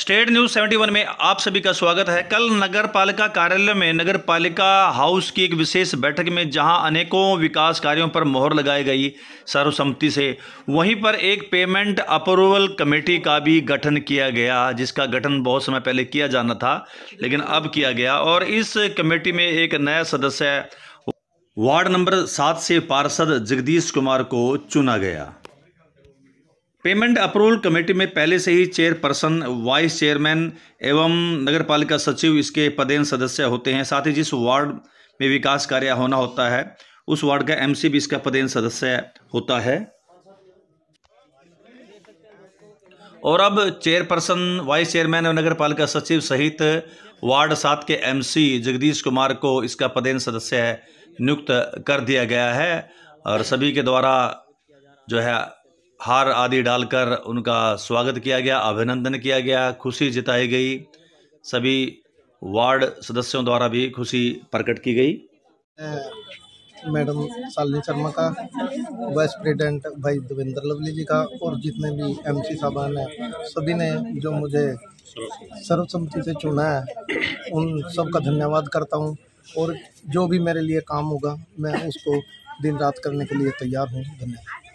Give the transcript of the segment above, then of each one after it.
State news 71 में आप सभी का स्वागत है। कल नगर पालिका कार्यालय में नगर पालिका हाउस की एक विशेष बैठक में जहाँ अनेकों विकास कार्यों पर मोहर लगाई गई सर्वसम्मति से, वहीं पर एक पेमेंट अप्रूवल कमेटी का भी गठन किया गया, जिसका गठन बहुत समय पहले किया जाना था, लेकिन अब किया गया। और इस कमेटी में एक नया सदस्य, वार्ड नंबर सात से पार्षद जगदीश कुमार को चुना गया। पेमेंट अप्रूवल कमेटी में पहले से ही चेयरपर्सन, वाइस चेयरमैन एवं नगर पालिका सचिव इसके पदेन सदस्य होते हैं। साथ ही जिस वार्ड में विकास कार्य होना होता है, उस वार्ड का एमसी भी इसका पदेन सदस्य होता है। और अब चेयरपर्सन, वाइस चेयरमैन और नगर पालिका सचिव सहित वार्ड सात के एमसी जगदीश कुमार को इसका पदेन सदस्य नियुक्त कर दिया गया है। और सभी के द्वारा जो है हार आदि डालकर उनका स्वागत किया गया, अभिनंदन किया गया, खुशी जताई गई। सभी वार्ड सदस्यों द्वारा भी खुशी प्रकट की गई। मैडम शालिनी शर्मा का, वाइस प्रेसिडेंट भाई देवेंद्र लवली जी का, और जितने भी एमसी साहबान हैं, सभी ने जो मुझे सर्वसम्मति से चुना है, उन सब का धन्यवाद करता हूँ। और जो भी मेरे लिए काम होगा, मैं उसको दिन रात करने के लिए तैयार हूँ। धन्यवाद।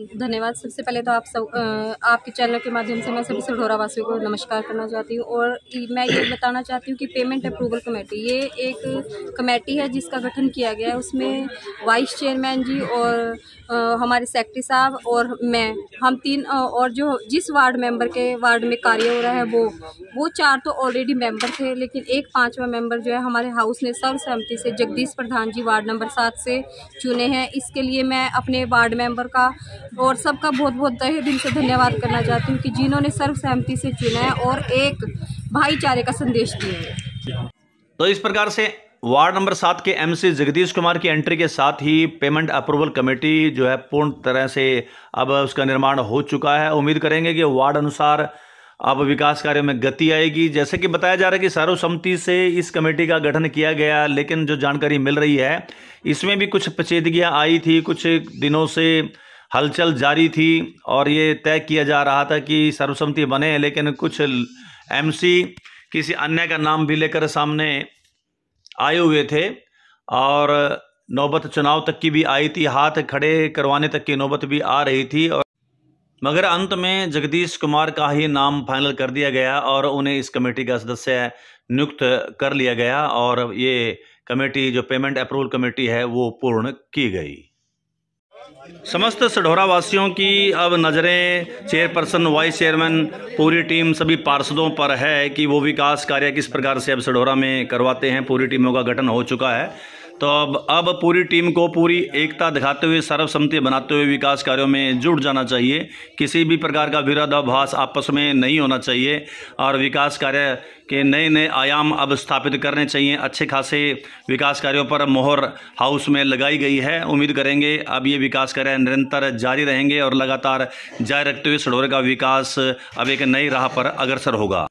धन्यवाद। सबसे पहले तो आप सब आपके चैनल के माध्यम से मैं सभी सढोरा वासियों को नमस्कार करना चाहती हूँ और मैं ये बताना चाहती हूँ कि पेमेंट अप्रूवल कमेटी ये एक कमेटी है जिसका गठन किया गया है। उसमें वाइस चेयरमैन जी और आ, हमारे सेक्रेटरी साहब और मैं हम तीन और जो जिस वार्ड मेंबर के वार्ड में कार्य हो रहा है वो वो चार तो ऑलरेडी मेंबर थे लेकिन एक पाँचवा मेंबर जो है हमारे हाउस ने सर्वसहमति से जगदीश प्रधान जी वार्ड नंबर सात से चुने हैं। इसके लिए मैं अपने वार्ड मेंबर का और सबका बहुत बहुत तहे दिल से धन्यवाद करना चाहती हूँ कि जिन्होंने सर्वसहमति से चुना है और एक भाईचारे का संदेश दिया है। तो इस प्रकार से वार्ड नंबर सात के एमसी जगदीश कुमार की एंट्री के साथ ही पेमेंट अप्रूवल कमेटी जो है पूर्ण तरह से अब उसका निर्माण हो चुका है। उम्मीद करेंगे कि वार्ड अनुसार अब विकास कार्य में गति आएगी। जैसे कि बताया जा रहा है कि सर्वसम्मति से इस कमेटी का गठन किया गया, लेकिन जो जानकारी मिल रही है, इसमें भी कुछ पेचीदगियाँ आई थी। कुछ दिनों से हलचल जारी थी और ये तय किया जा रहा था कि सर्वसम्मति बने, लेकिन कुछ एमसी किसी अन्य का नाम भी लेकर सामने आए हुए थे और नौबत चुनाव तक की भी आई थी, हाथ खड़े करवाने तक की नौबत भी आ रही थी और मगर अंत में जगदीश कुमार का ही नाम फाइनल कर दिया गया और उन्हें इस कमेटी का सदस्य नियुक्त कर लिया गया और ये कमेटी, जो पेमेंट अप्रूवल कमेटी है, वो पूर्ण की गई। समस्त सढ़ोरा वासियों की अब नज़रें चेयरपर्सन, वाइस चेयरमैन, पूरी टीम, सभी पार्षदों पर है कि वो विकास कार्य किस प्रकार से अब सढ़ोरा में करवाते हैं। पूरी टीमों का गठन हो चुका है। तो अब अब पूरी टीम को पूरी एकता दिखाते हुए, सर्वसम्मति बनाते हुए विकास कार्यों में जुट जाना चाहिए। किसी भी प्रकार का विरोधाभास आपस में नहीं होना चाहिए और विकास कार्य के नए नए आयाम अब स्थापित करने चाहिए। अच्छे खासे विकास कार्यों पर मोहर हाउस में लगाई गई है। उम्मीद करेंगे अब ये विकास कार्य निरंतर जारी रहेंगे और लगातार जारी रखते हुए सड़ोरे का विकास अब एक नई राह पर अग्रसर होगा।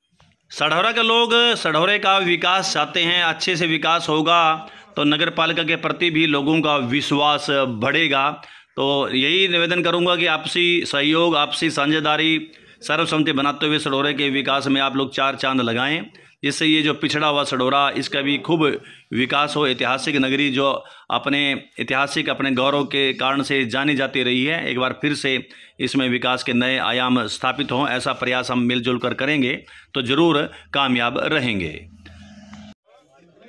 सढ़ौरा के लोग सढ़ौरे का विकास चाहते हैं। अच्छे से विकास होगा। तो नगर पालिका के प्रति भी लोगों का विश्वास बढ़ेगा। तो यही निवेदन करूँगा कि आपसी सहयोग, आपसी साझेदारी, सर्वसम्मति बनाते हुए सडोरे के विकास में आप लोग चार चाँद लगाएँ, जिससे ये जो पिछड़ा हुआ सडोरा, इसका भी खूब विकास हो। ऐतिहासिक नगरी जो अपने, ऐतिहासिक अपने गौरव के कारण से जानी जाती रही है, एक बार फिर से इसमें विकास के नए आयाम स्थापित हों, ऐसा प्रयास हम मिलजुल कर करेंगे तो ज़रूर कामयाब रहेंगे।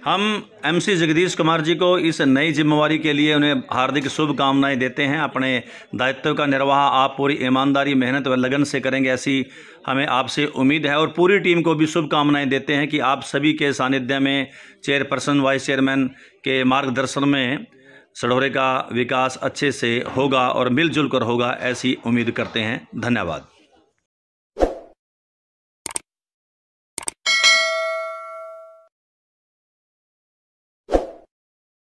हम एमसी जगदीश कुमार जी को इस नई जिम्मेवारी के लिए उन्हें हार्दिक शुभकामनाएँ देते हैं। अपने दायित्व का निर्वाह आप पूरी ईमानदारी, मेहनत व लगन से करेंगे ऐसी हमें आपसे उम्मीद है। और पूरी टीम को भी शुभकामनाएँ देते हैं कि आप सभी के सानिध्य में चेयरपर्सन, वाइस चेयरमैन के मार्गदर्शन में सड़ोरे का विकास अच्छे से होगा और मिलजुल कर होगा ऐसी उम्मीद करते हैं। धन्यवाद।